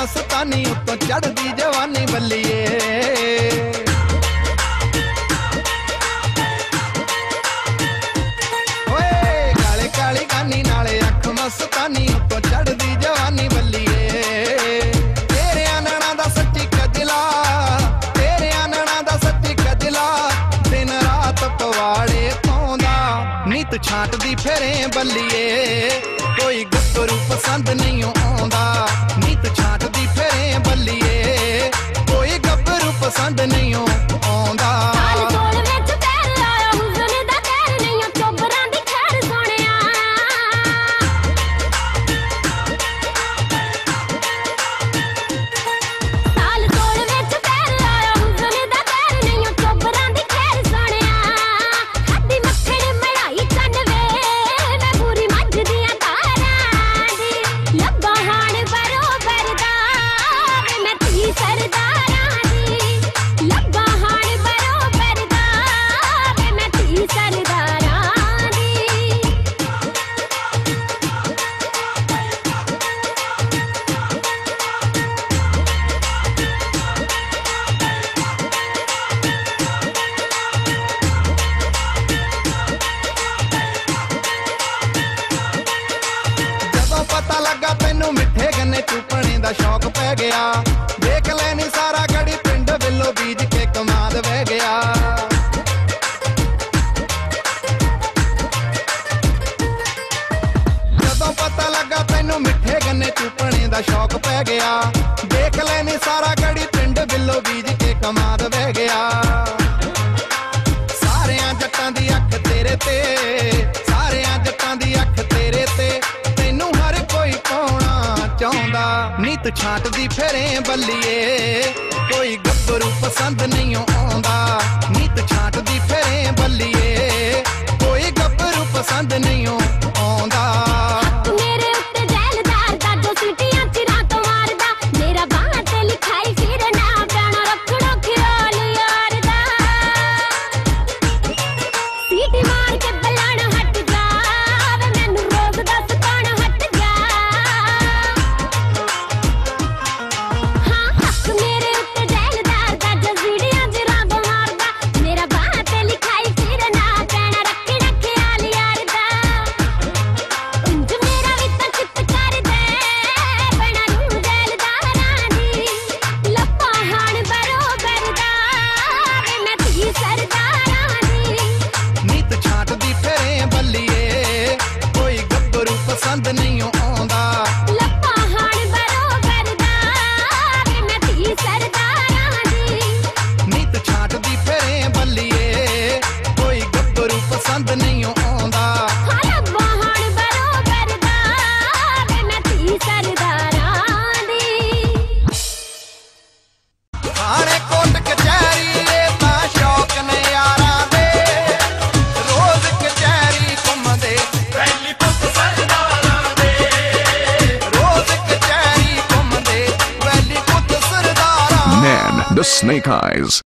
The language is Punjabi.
ਮਸਤਾਨੀ ਉੱਤੋਂ ਚੜਦੀ ਜਵਾਨੀ ਬੱਲੀਏ। ਓਏ ਕਾਲੇ ਕਾਲੀ ਗਾਨੀ ਨਾਲੇ ਅੱਖ ਮਸਤਾਨੀ ਉੱਤੋਂ ਚੜਦੀ ਜਵਾਨੀ ਬੱਲੀਏ। ਤੇਰੇ ਆਨਣਾ ਦਾ ਸੱਚੀ ਕਜਲਾ ਤੇਰੇ ਆਨਣਾ ਦਾ ਸੱਚੀ ਕਜਲਾ, ਦਿਨ ਰਾਤ ਪਵਾੜੇ ਪਾਉਂਦਾ, ਨੀਤ ਛਾਂਟਦੀ ਫੇਰੇ ਬੱਲੀਏ। ਕੋਈ ਗੱਭਰੂ ਪਸੰਦ ਨਹੀਂ ਆਉਂਦਾ। ਨੀਤ ਛਾਂਟਦੀ ਫਿਰੇ ਬੱਲੀਏ। ਦਾ ਸ਼ੌਕ ਪੈ ਗਿਆ। ਦੇਖ ਲੈਣੀ ਸਾਰਾ ਗੜੀ ਪਿੰਡ ਵਿੱਲੋ ਬੀਜ ਕੇ ਕਮਾਦ ਵਹਿ ਗਿਆ। ਜਦੋਂ ਪਤਾ ਲੱਗਾ ਤੈਨੂੰ ਮਿੱਠੇ ਗੰਨੇ ਚੂਪਣੇ ਦਾ ਸ਼ੌਕ ਪੈ ਗਿਆ। ਦੇਖ ਲੈਣੀ ਸਾਰਾ ਗੜੀ ਪਿੰਡ ਵਿੱਲੋ ਬੀਜ ਕੇ ਕਮਾਦ ਵਹਿ ਗਿਆ। ਸਾਰਿਆਂ ਜੱਟਾਂ ਦੀ ਅੱਖ ਤੇਰੇ ਤੇ। ਨੀਤ ਛਾਂਟਦੀ ਫੇਰੇ ਬੱਲੀਏ। ਕੋਈ ਗੱਭਰੂ ਪਸੰਦ ਨਹੀਂ ਆਉਂਦਾ। ਨੀਤ ਛਾਂਟਦੀ ਫੇਰੇ ਬੱਲੀਏ। ਗੱਭਰੂ ਪਸੰਦ ਨਹੀਂ Snake Eyes.